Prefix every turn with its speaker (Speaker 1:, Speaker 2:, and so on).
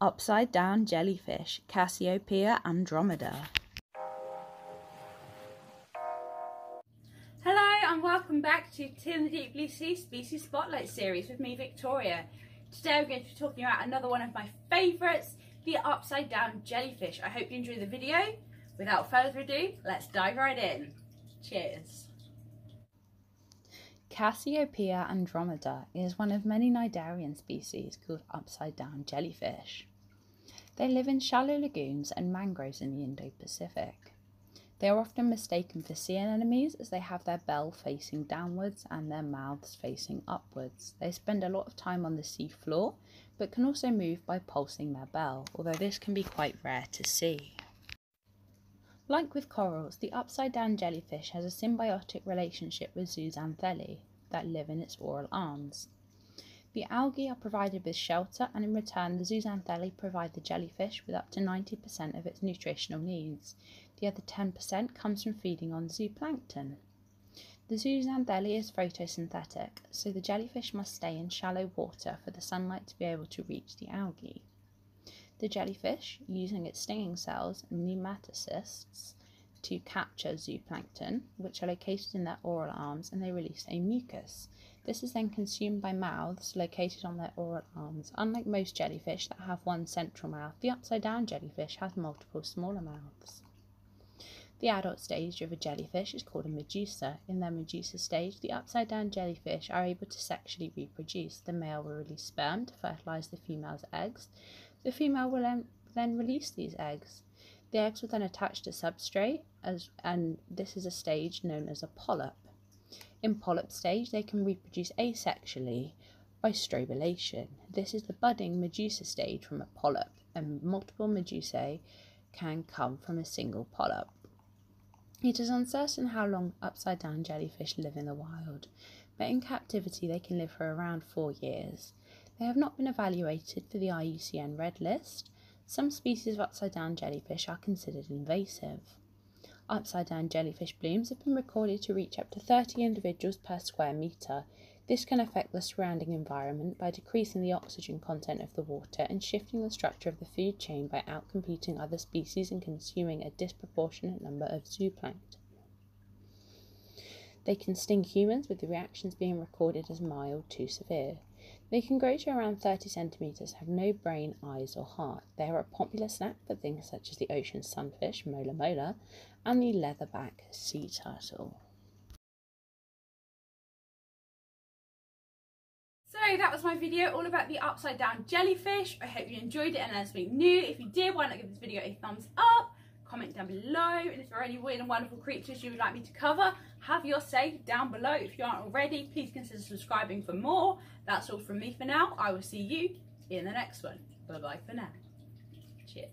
Speaker 1: upside down jellyfish, Cassiopea andromeda.
Speaker 2: Hello and welcome back to Tea and the Deep Blue Sea Species Spotlight series with me Victoria. Today we're going to be talking about another one of my favourites, the upside down jellyfish. I hope you enjoy the video. Without further ado, let's dive right in. Cheers.
Speaker 1: Cassiopea andromeda is one of many cnidarian species called upside down jellyfish. They live in shallow lagoons and mangroves in the Indo-Pacific. They are often mistaken for sea anemones as they have their bell facing downwards and their mouths facing upwards. They spend a lot of time on the sea floor, but can also move by pulsing their bell, although this can be quite rare to see. Like with corals, the upside down jellyfish has a symbiotic relationship with zooxanthellae that live in its oral arms. The algae are provided with shelter, and in return, the zooxanthellae provide the jellyfish with up to 90% of its nutritional needs. The other 10% comes from feeding on zooplankton. The zooxanthellae is photosynthetic, so the jellyfish must stay in shallow water for the sunlight to be able to reach the algae. The jellyfish, using its stinging cells and nematocysts to capture zooplankton, which are located in their oral arms, and they release a mucus. This is then consumed by mouths located on their oral arms. Unlike most jellyfish that have one central mouth, the upside down jellyfish has multiple smaller mouths. The adult stage of a jellyfish is called a medusa. In their medusa stage, the upside down jellyfish are able to sexually reproduce. The male will release sperm to fertilize the female's eggs. The female will then release these eggs. The eggs will then attached to substrate, as, and this is a stage known as a polyp. In polyp stage, they can reproduce asexually by strobilation. This is the budding medusa stage from a polyp, and multiple medusae can come from a single polyp. It is uncertain how long upside down jellyfish live in the wild, but in captivity they can live for around four years. They have not been evaluated for the IUCN Red List. Some species of upside down jellyfish are considered invasive upside down jellyfish blooms have been recorded to reach up to 30 individuals per square metre. This can affect the surrounding environment by decreasing the oxygen content of the water and shifting the structure of the food chain by outcompeting other species and consuming a disproportionate number of zooplankton. They can sting humans, with the reactions being recorded as mild to severe. They can grow to around 30 centimetres, have no brain, eyes, or heart. They are a popular snack for things such as the ocean sunfish, mola mola, and the leatherback sea turtle.
Speaker 2: So that was my video all about the upside down jellyfish. I hope you enjoyed it and learned something new. If you did, why not give this video a thumbs up, comment down below, and if there are any weird and wonderful creatures you would like me to cover, have your say down below. If you aren't already, please consider subscribing for more. That's all from me for now. I will see you in the next one. Bye bye for now. Cheers.